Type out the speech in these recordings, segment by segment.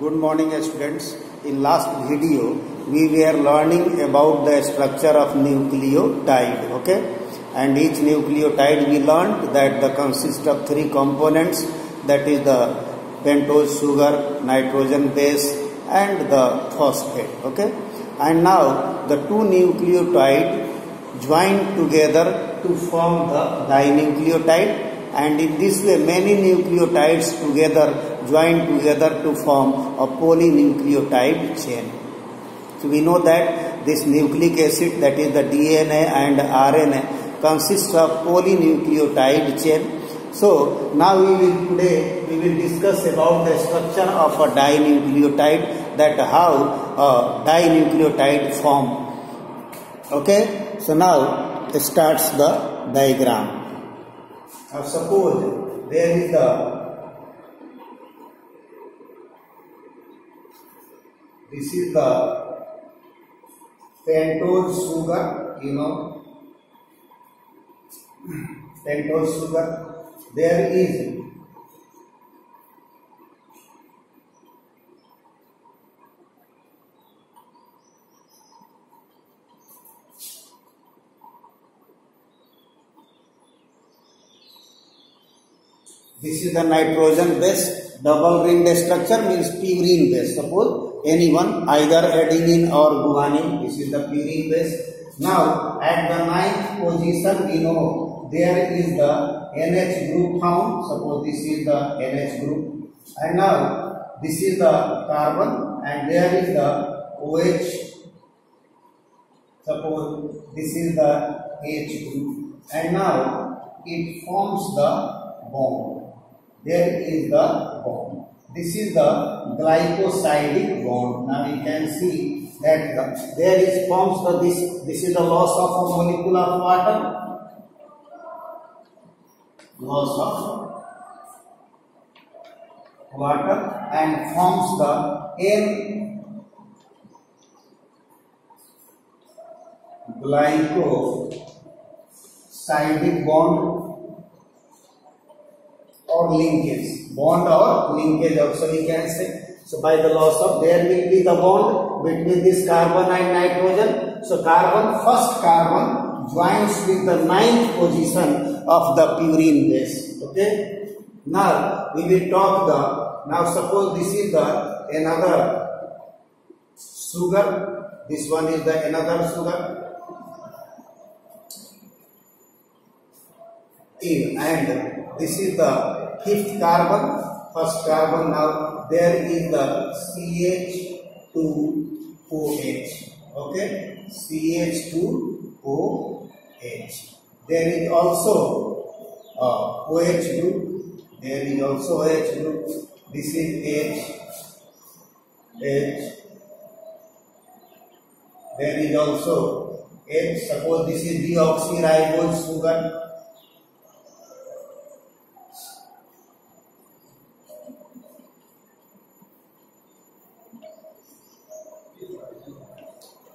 Good morning students. In last video we were learning about the structure of nucleotide. Okay. And each nucleotide we learned that the consists of three components that is the pentose sugar, nitrogen base and the phosphate. Okay. And now the two nucleotide join together to form the dinucleotide and in this way many nucleotides together join together to form a polynucleotide chain. So we know that this nucleic acid that is the DNA and RNA consists of polynucleotide chain. So now we will today we will discuss about the structure of a dinucleotide that how a dinucleotide form. Okay. So now starts the diagram. Now suppose there is the this is the pentose sugar, you know, pentose sugar. There is This is the nitrogen base. Double ringed structure means purine base. Suppose any one either adenine or guanine. This is the purine base. Now at the ninth position we know there is the NH group found. Suppose this is the NH group. And now this is the carbon and there is the OH. Suppose this is the H group. And now it forms the bond there is the bond. This is the glycosidic bond. Now you can see that the, there is forms the this this is the loss of a molecule of water. Loss of water and forms the N glycosidic bond or linkage. Bond or linkage also we can say. So by the loss of there will be the bond between this carbon and nitrogen. So carbon, first carbon joins with the ninth position of the purine base. Okay. Now we will talk the, now suppose this is the another sugar. This one is the another sugar. And this is the fifth carbon, first carbon now there is the CH2OH. Okay, CH2OH. There is also uh, OH group. There is also OH group. This is H. H. There is also H. Suppose this is deoxyribose sugar.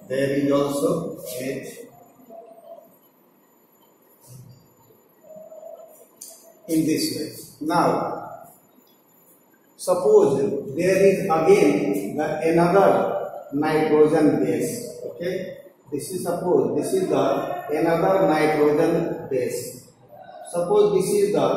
There is also H. In this way. Now, suppose there is again the another nitrogen base. Okay, this is suppose this is the another nitrogen base. Suppose this is the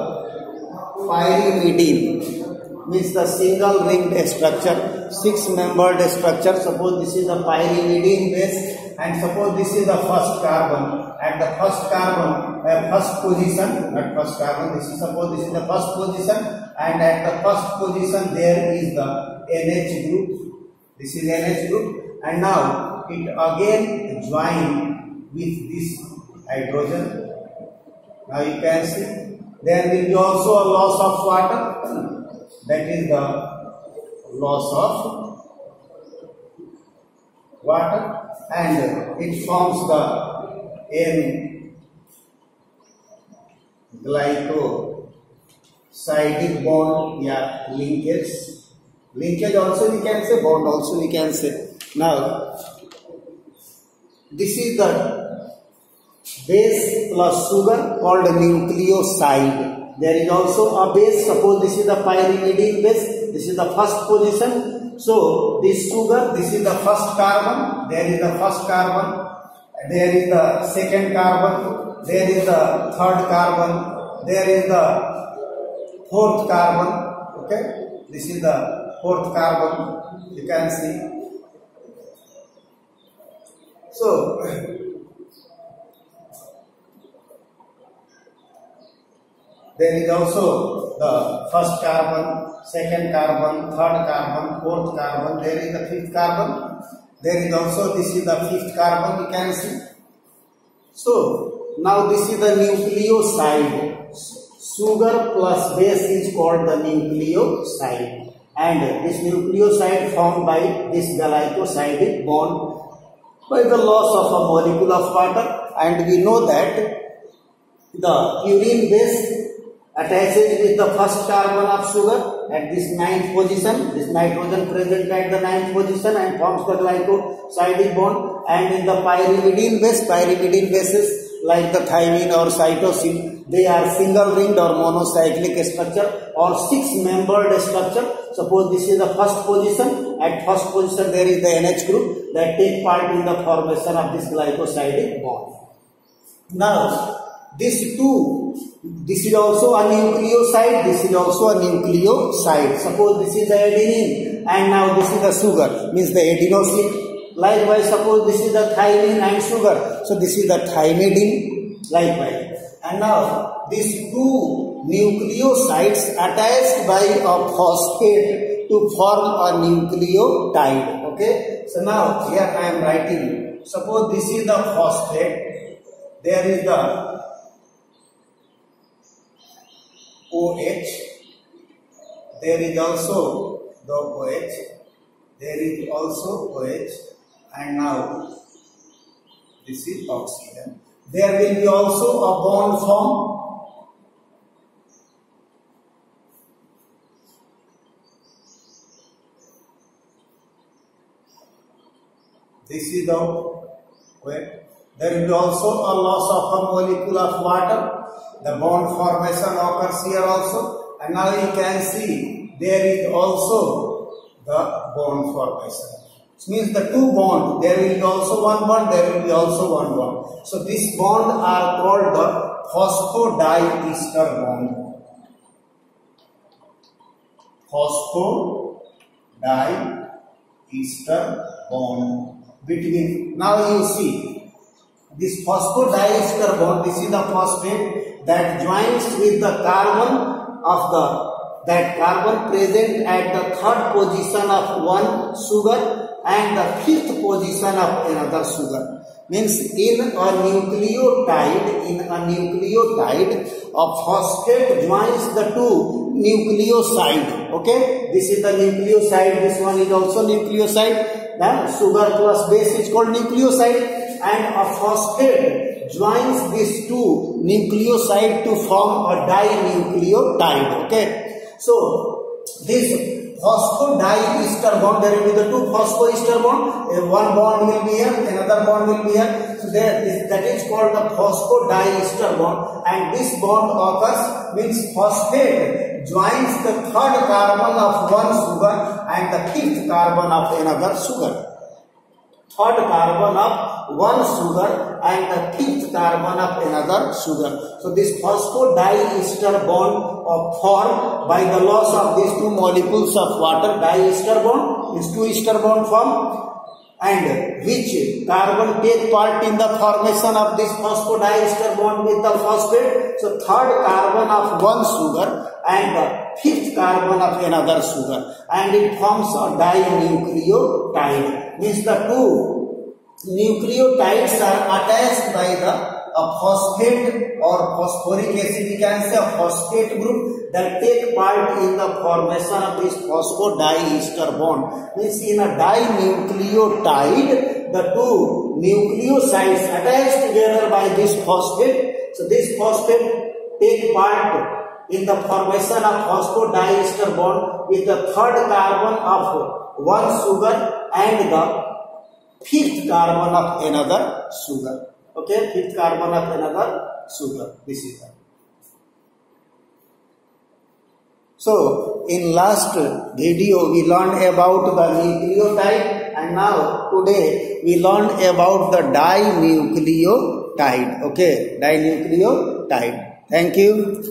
pyrimidine means the single ringed structure, six membered structure. Suppose this is the pyrimidine base and suppose this is the first carbon. At the first carbon, uh, first position, at first carbon, this is suppose this is the first position and at the first position there is the NH group. This is NH group and now it again join with this hydrogen. Now you can see there will be also a loss of water. That is the loss of water. And it forms the N glycosidic bond. Yeah linkage. Linkage also we can say bond also we can say. Now this is the base plus sugar called nucleoside there is also a base suppose this is the pyrimidine base this is the first position So this sugar, this is the first carbon, there is the first carbon, there is the second carbon, there is the third carbon, there is the fourth carbon, okay? This is the fourth carbon, you can see. So, there is also the first carbon, second carbon, third carbon, fourth carbon, there is the fifth carbon, there is also this is the fifth carbon you can see. So, now this is the nucleoside. Sugar plus base is called the nucleoside and this nucleoside formed by this glycosidic bond by the loss of a molecule of water and we know that the purine base attaches with the first carbon of sugar at this ninth position. This nitrogen present at the ninth position and forms the glycosidic bond. And in the pyrimidine base pyrimidine bases like the thymine or cytosine they are single ringed or monocyclic structure or six membered structure. Suppose this is the first position. At first position there is the NH group that take part in the formation of this glycosidic bond. Now, this two, this is also a nucleoside, this is also a nucleoside. Suppose this is adenine and now this is the sugar, means the adenosine. Likewise, suppose this is the thymine and sugar. So this is the thymidine, likewise. And now, these two nucleosides attached by a phosphate to form a nucleotide. Okay. So now here I am writing. Suppose this is the phosphate. There is the OH. There is also the OH. There is also OH. And now this is oxygen. There will be also a bond form This is the way. There will be also a loss of a molecule of water. The bond formation occurs here also. And now you can see there is also the bond formation. It means the two bond, there will be also one bond, there will be also one bond. So this bond are called the phosphodiester bond. Phosphodiester bond between. Now you see this phosphodiester bond. This is the phosphate that joins with the carbon of the that carbon present at the third position of one sugar and the fifth position of another sugar. Means in a nucleotide in a nucleotide a phosphate joins the two nucleoside. Okay? This is the nucleoside this one is also nucleoside. Then sugar plus base is called nucleoside and a phosphate joins these two nucleoside to form a dinucleotide. Okay. So this phosphodiester bond, there will be the two phosphoester bond. One bond will be here, another bond will be here. So there, that is called the phosphodiester bond. And this bond occurs means phosphate joins the third carbon of one sugar and the fifth carbon of another sugar. Third carbon of one sugar and the fifth carbon of another sugar. So this phosphodiester bond formed by the loss of these two molecules of water, diester bond, is two ester bond form and which carbon take part in the formation of this phosphodiester bond with the phosphate. So third carbon of one sugar and fifth carbon of another sugar and it forms a dinucleotide. Means the two attached by the a phosphate or phosphoric acid we can say a phosphate group that take part in the formation of this phosphodiester bond means in a dinucleotide the two nucleosides attached together by this phosphate so this phosphate take part in the formation of phosphodiester bond with the third carbon of one sugar and the fifth carbon of another sugar Okay, fifth carbon of another sugar. This is that. So, in last video we learned about the nucleotide and now today we learned about the dinucleotide. Okay, dinucleotide. Thank you.